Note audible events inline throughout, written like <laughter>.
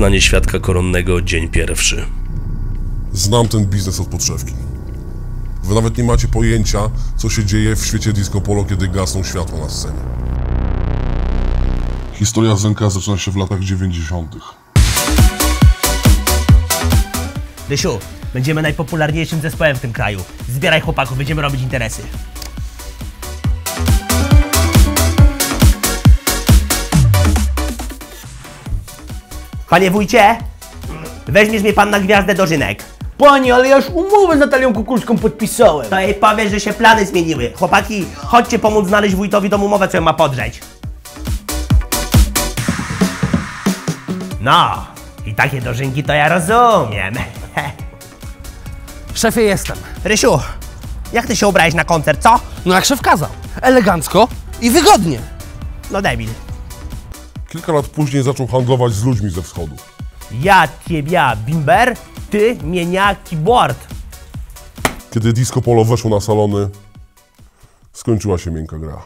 zeznanie świadka koronnego, dzień pierwszy. Znam ten biznes od podszewki. Wy nawet nie macie pojęcia, co się dzieje w świecie disco polo, kiedy gasną światła na scenie. Historia Zenka zaczyna się w latach 90. Rysiu, będziemy najpopularniejszym zespołem w tym kraju. Zbieraj chłopaków, będziemy robić interesy. Panie wójcie, weźmiesz mnie pan na gwiazdę dożynek. Panie, ale ja już umowę z Natalią Kukulską podpisałem. To jej powiesz, że się plany zmieniły. Chłopaki, chodźcie pomóc znaleźć wójtowi tą umowę, co ją ma podrzeć. No, i takie dożynki to ja rozumiem. <laughs> Szefie jestem. Rysiu, jak ty się ubrałeś na koncert, co? No jak szef kazał. Elegancko i wygodnie. No debil. Kilka lat później zaczął handlować z ludźmi ze wschodu. Ja ciebie bimber, ty mienia keyboard. Kiedy disco polo weszło na salony, skończyła się miękka gra.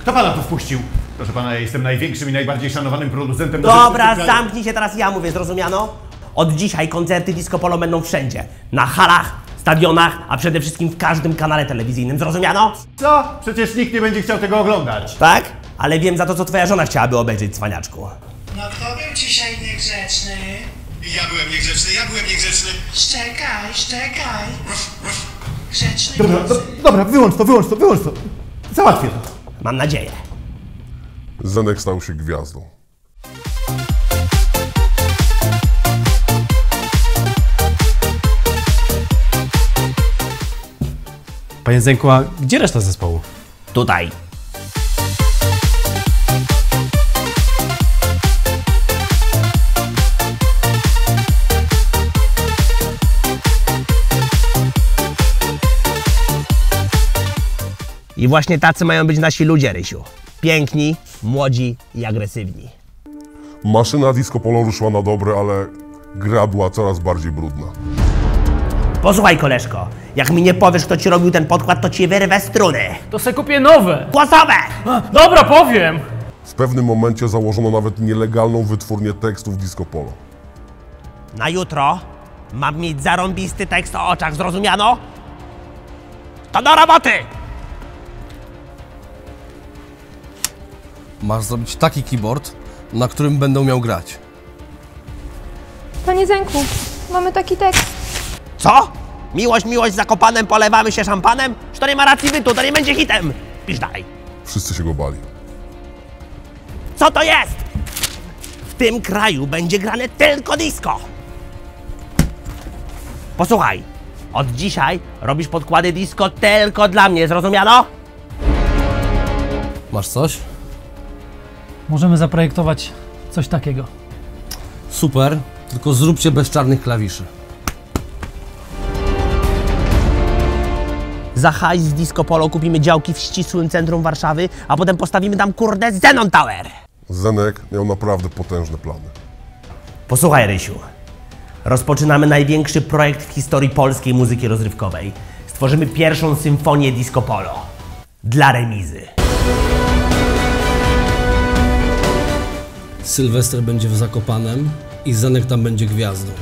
Kto pana tu wpuścił? Proszę pana, ja jestem największym i najbardziej szanowanym producentem Dobra, zamknij się teraz ja mówię, zrozumiano? Od dzisiaj koncerty disco polo będą wszędzie. Na halach, stadionach, a przede wszystkim w każdym kanale telewizyjnym, zrozumiano? Co? Przecież nikt nie będzie chciał tego oglądać. Tak? Ale wiem za to, co twoja żona chciałaby obejrzeć, cwaniaczku. No kto był dzisiaj niegrzeczny? Ja byłem niegrzeczny, ja byłem niegrzeczny. Szczekaj, szczekaj. Grzeczny Dobra, do, dobra, wyłącz to, wyłącz to, wyłącz to. Załatwię to. Mam nadzieję. Zenek stał się gwiazdą. Panie Zenku, a gdzie reszta zespołu? Tutaj. I właśnie tacy mają być nasi ludzie, Rysiu. Piękni, młodzi i agresywni. Maszyna disco polo ruszyła na dobre, ale gra była coraz bardziej brudna. Posłuchaj, koleżko, jak mi nie powiesz, kto ci robił ten podkład, to ci wyrwę struny. To se kupię nowe. Głosowe! Dobra, powiem. W pewnym momencie założono nawet nielegalną wytwórnię tekstów disco polo. Na jutro mam mieć zarąbisty tekst o oczach, zrozumiano? To do roboty! Masz zrobić taki keyboard, na którym będą miał grać. Panie Zenku, mamy taki tekst. Co? Miłość, miłość z Zakopanem, polewamy się szampanem? Czy to nie ma racji bytu, to nie będzie hitem? Pisz dalej. Wszyscy się go bali. Co to jest? W tym kraju będzie grane tylko disco. Posłuchaj, od dzisiaj robisz podkłady disco tylko dla mnie, zrozumiano? Masz coś? Możemy zaprojektować coś takiego. Super, tylko zróbcie bez czarnych klawiszy. Za hajs z disco polo kupimy działki w ścisłym centrum Warszawy, a potem postawimy tam kurde Zenon Tower. Zenek miał naprawdę potężne plany. Posłuchaj, Rysiu. Rozpoczynamy największy projekt w historii polskiej muzyki rozrywkowej. Stworzymy pierwszą symfonię disco polo. Dla remizy. Sylwester będzie w Zakopanem i Zenek tam będzie gwiazdą.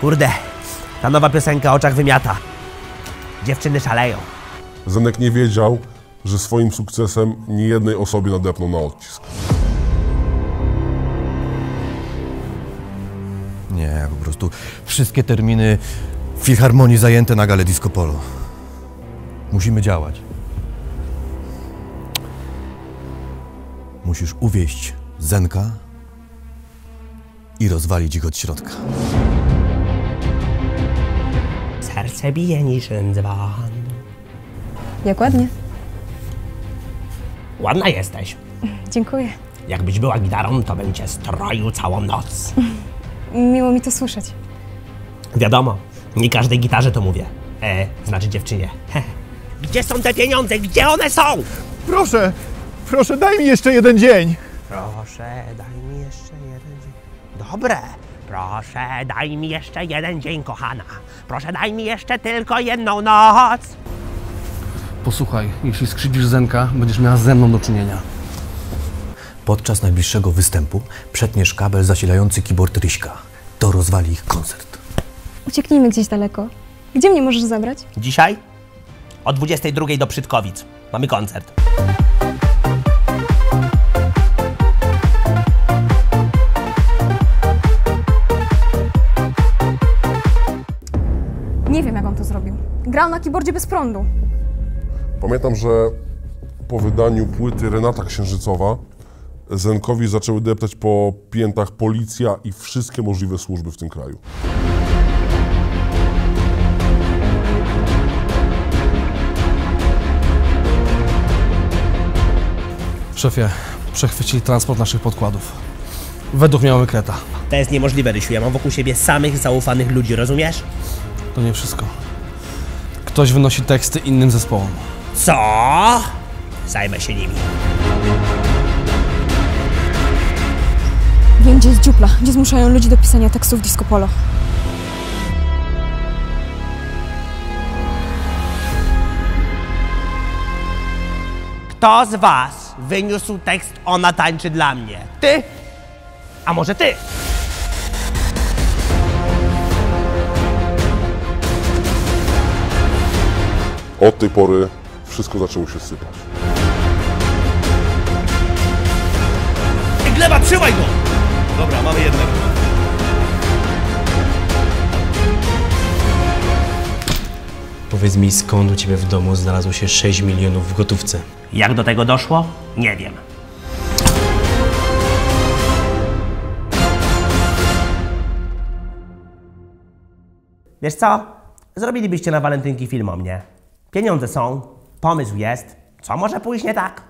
Kurde, ta nowa piosenka o oczach wymiata. Dziewczyny szaleją. Zenek nie wiedział, że swoim sukcesem niejednej osobie nadepnął na odcisk. Nie, po prostu wszystkie terminy w Filharmonii zajęte na galę Disco Polo. Musimy działać. Musisz uwieść Zenka i rozwalić ich od środka. Serce bije niczym dzban. Jak ładnie. Ładna jesteś. Dziękuję. Jakbyś była gitarą, to bym cię stroił całą noc. <laughs> Miło mi to słyszeć. Wiadomo, nie każdej gitarze to mówię. E, znaczy dziewczynie. Gdzie są te pieniądze? Gdzie one są? Proszę, proszę, daj mi jeszcze jeden dzień. Proszę, daj mi jeszcze jeden dzień. Dobre. Proszę, daj mi jeszcze jeden dzień, kochana. Proszę, daj mi jeszcze tylko jedną noc. Posłuchaj, jeśli skrzywisz Zenka, będziesz miała ze mną do czynienia. Podczas najbliższego występu przetniesz kabel zasilający keyboard Ryśka. To rozwali ich koncert. Ucieknijmy gdzieś daleko. Gdzie mnie możesz zabrać? Dzisiaj? O 22 do Przytkowic. Mamy koncert. Grał na keyboardzie bez prądu. Pamiętam, że po wydaniu płyty Renata Księżycowa Zenkowi zaczęły deptać po piętach policja i wszystkie możliwe służby w tym kraju. Szefie, przechwycili transport naszych podkładów. Według mnie mamy kreta. To jest niemożliwe, Rysiu. Ja mam wokół siebie samych zaufanych ludzi, rozumiesz? To nie wszystko. Ktoś wynosi teksty innym zespołom. Co? Zajmę się nimi. Wiem, gdzie jest dziupla, gdzie zmuszają ludzi do pisania tekstów disco polo. Kto z was wyniósł tekst Ona tańczy dla mnie? Ty? A może ty? Od tej pory wszystko zaczęło się sypać. Ej, Gleba, trzymaj go! Dobra, mamy jednego. Powiedz mi, skąd u ciebie w domu znalazło się 6 milionów w gotówce? Jak do tego doszło? Nie wiem. Wiesz co? Zrobilibyście na walentynki film o mnie. Pieniądze są, pomysł jest. Co może pójść nie tak?